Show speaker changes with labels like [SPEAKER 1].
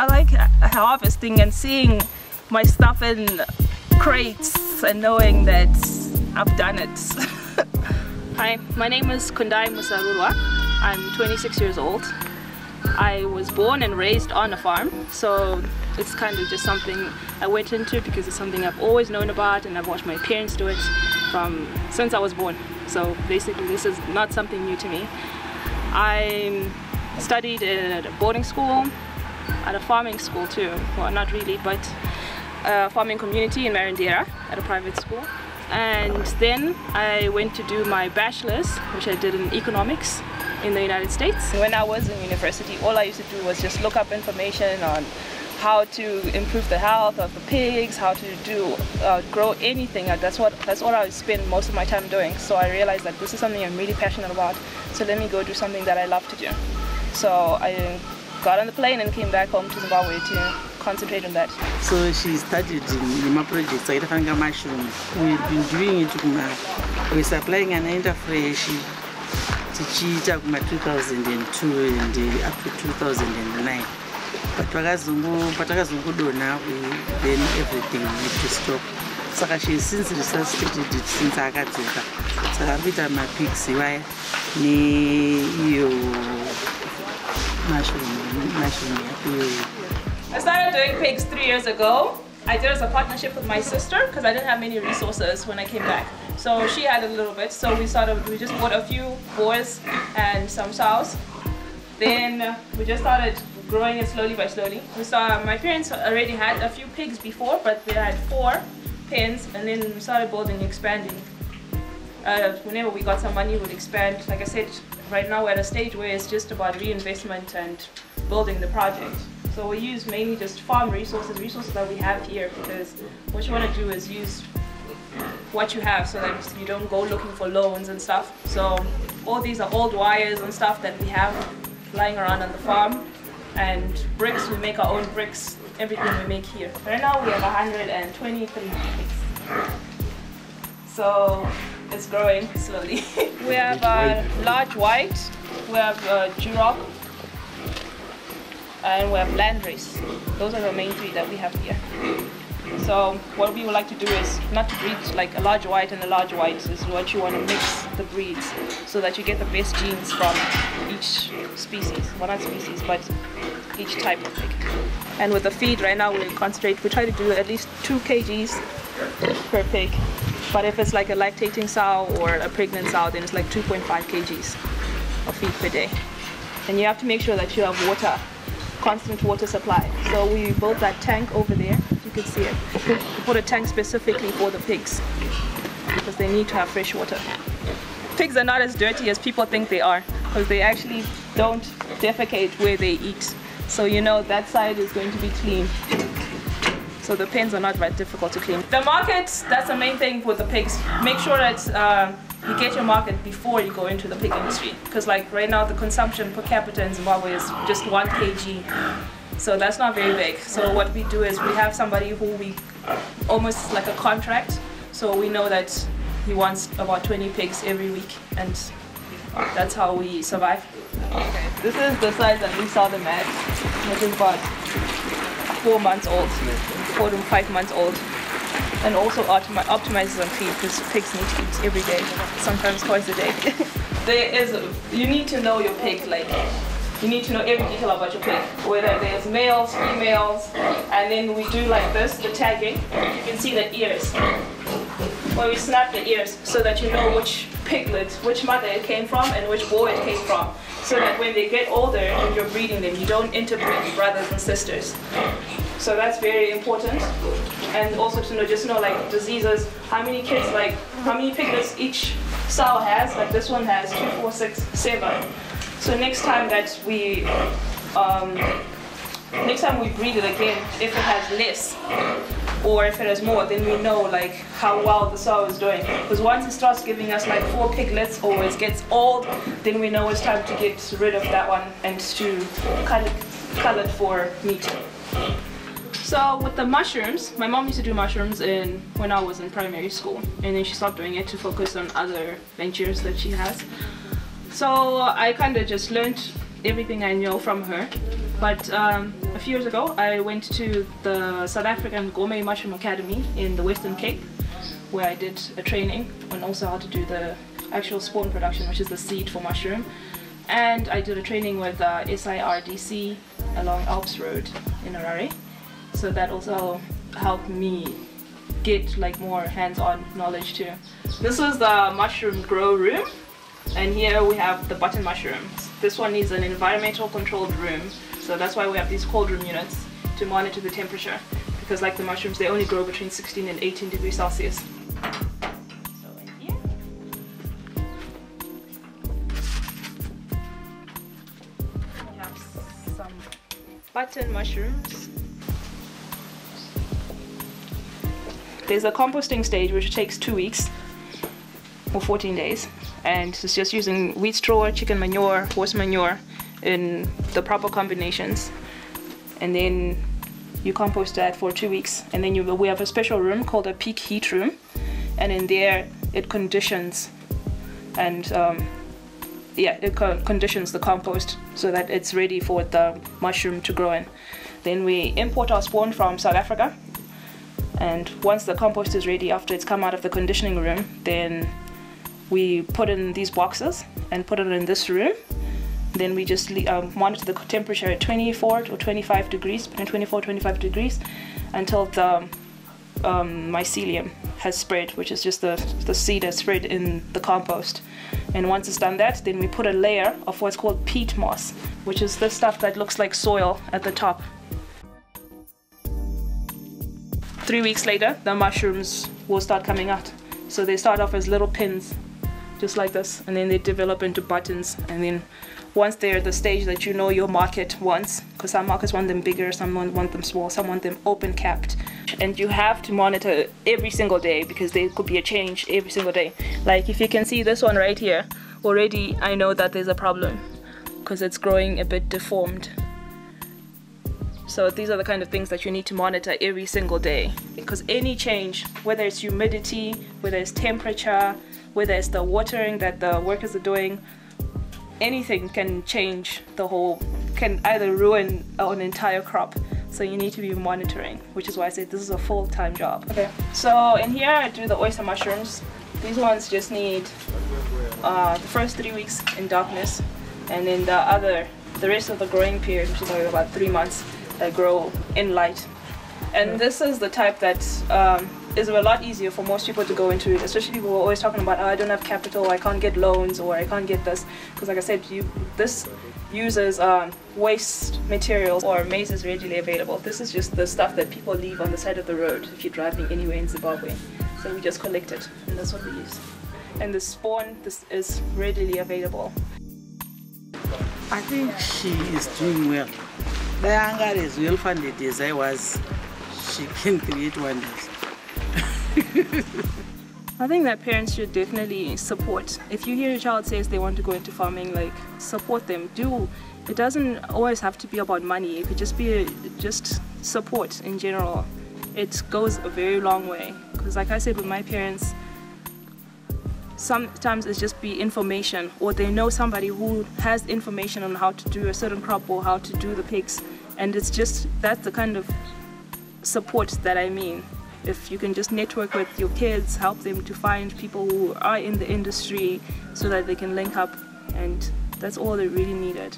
[SPEAKER 1] I like harvesting and seeing my stuff in crates and knowing that I've done it. Hi, my name is Kundai Musarurwa. I'm 26 years old. I was born and raised on a farm, so it's kind of just something I went into because it's something I've always known about and I've watched my parents do it from since I was born. So basically this is not something new to me. I studied at a boarding school, at a farming school too. Well, not really, but a farming community in Marondera at a private school. And then I went to do my bachelor's, which I did in economics in the United States. When I was in university, all I used to do was just look up information on how to improve the health of the pigs, how to do uh, grow anything. That's what that's what I spend most of my time doing. So I realized that this is something I'm really passionate about. So let me go do something that I love to do. So I got on the plane and came back home to Zimbabwe to concentrate on that.
[SPEAKER 2] So she studied in my projects like the mushroom. We've been doing it kuma we're supplying an interfresh tichiita kuma 2002 and uh, up to 2009 but patakazongodonha then everything need to stop saka she since resuscitated it since akadzoka saka ari kuita mapigs vaya neiyo
[SPEAKER 1] I started doing pigs three years ago. I did it as a partnership with my sister because I didn't have many resources when I came back. So she had a little bit. So we started, we just bought a few boars and some sows. Then we just started growing it slowly by slowly. We saw my parents already had a few pigs before, but they had four pens, and then we started building, expanding. Uh, whenever we got some money, we'd expand. Like I said, right now we're at a stage where it's just about reinvestment and building the project. So we use mainly just farm resources, resources that we have here, because what you want to do is use what you have so that you don't go looking for loans and stuff. So all these are old wires and stuff that we have lying around on the farm. And bricks, we make our own bricks, everything we make here. Right now we have 123 bricks. So it's growing slowly. we have a large white, we have a Duroc, and we have landrace. Those are the main three that we have here. So what we would like to do is not to breed like a large white and a large white is what you want to mix the breeds so that you get the best genes from each species. Well not species but each type of pig. And with the feed right now we concentrate, we try to do at least two kgs per pig. But if it's like a lactating sow or a pregnant sow then it's like 2.5 kgs of feed per day. And you have to make sure that you have water constant water supply. So we built that tank over there, you can see it. We put a tank specifically for the pigs because they need to have fresh water. Pigs are not as dirty as people think they are because they actually don't defecate where they eat. So you know that side is going to be clean. So the pens are not that difficult to clean. The market, that's the main thing with the pigs. Make sure that uh, you get your market before you go into the pig industry. Because like right now the consumption per capita in Zimbabwe is just one kg. So that's not very big. So what we do is we have somebody who we, almost like a contract. So we know that he wants about 20 pigs every week and that's how we survive. Okay, this is the size that we saw them at, which is about four months old, four to five months old and also optimi optimizes on feed because pigs need to eat every day, sometimes twice a day. there is, you need to know your pig, like, you need to know every detail about your pig, whether there's males, females, and then we do like this, the tagging. You can see the ears. Where we snap the ears so that you know which piglet, which mother it came from and which boy it came from. So that when they get older and you're breeding them, you don't interbreed brothers and sisters. So that's very important. And also to know, just know like diseases, how many kids, like how many piglets each sow has. Like this one has two, four, six, seven. So next time that we, um, next time we breed it again, if it has less, or if it has more, then we know like how well the sow is doing. Because once it starts giving us like four piglets or it gets old, then we know it's time to get rid of that one and to cut it, cut it for meat. So with the mushrooms, my mom used to do mushrooms in when I was in primary school and then she stopped doing it to focus on other ventures that she has. So I kind of just learned everything I know from her. But um, few years ago, I went to the South African Gourmet Mushroom Academy in the Western Cape, where I did a training on also how to do the actual spawn production, which is the seed for mushroom. And I did a training with uh, SIRDC along Alpes Road in Harare. So that also helped me get like more hands-on knowledge too. This was the mushroom grow room and here we have the button mushrooms. This one is an environmental controlled room so that's why we have these cold room units to monitor the temperature because like the mushrooms they only grow between 16 and 18 degrees Celsius. Button mushrooms There's a composting stage which takes two weeks or 14 days and it's just using wheat straw, chicken manure, horse manure in the proper combinations. And then you compost that for two weeks. And then you we have a special room called a peak heat room. And in there it conditions and um, yeah it co conditions the compost so that it's ready for the mushroom to grow in. Then we import our spawn from South Africa. And once the compost is ready after it's come out of the conditioning room then we put in these boxes and put it in this room. Then we just um, monitor the temperature at 24 or 25 degrees between 24 25 degrees until the um, mycelium has spread which is just the, the seed has spread in the compost. And once it's done that then we put a layer of what's called peat moss which is this stuff that looks like soil at the top. Three weeks later, the mushrooms will start coming out. So they start off as little pins, just like this, and then they develop into buttons. And then once they're at the stage that you know your market wants, because some markets want them bigger, some want them small, some want them open capped. And you have to monitor every single day because there could be a change every single day. Like if you can see this one right here, already I know that there's a problem because it's growing a bit deformed. So these are the kind of things that you need to monitor every single day because any change, whether it's humidity, whether it's temperature, whether it's the watering that the workers are doing, anything can change the whole, can either ruin an entire crop. So you need to be monitoring, which is why I said this is a full-time job. Okay, so in here I do the oyster mushrooms. These ones just need uh, the first three weeks in darkness and then the other, the rest of the growing period, which is about three months, that grow in light. And this is the type that um, is a lot easier for most people to go into it, especially people who are always talking about, oh, I don't have capital, I can't get loans, or I can't get this. Because like I said, you, this uses um, waste materials or maize is readily available. This is just the stuff that people leave on the side of the road if you're driving anywhere in Zimbabwe. So we just collect it, and that's what we use. And the spawn this is readily available.
[SPEAKER 2] I think she is doing well. Dianga is well funded as I was, she can create wonders.
[SPEAKER 1] I think that parents should definitely support. If you hear a child says they want to go into farming, like support them. Do. It doesn't always have to be about money. It could just be a, just support in general. It goes a very long way. Because like I said with my parents, sometimes it's just be information or they know somebody who has information on how to do a certain crop or how to do the pigs and it's just that's the kind of support that I mean if you can just network with your kids help them to find people who are in the industry so that they can link up and that's all they really needed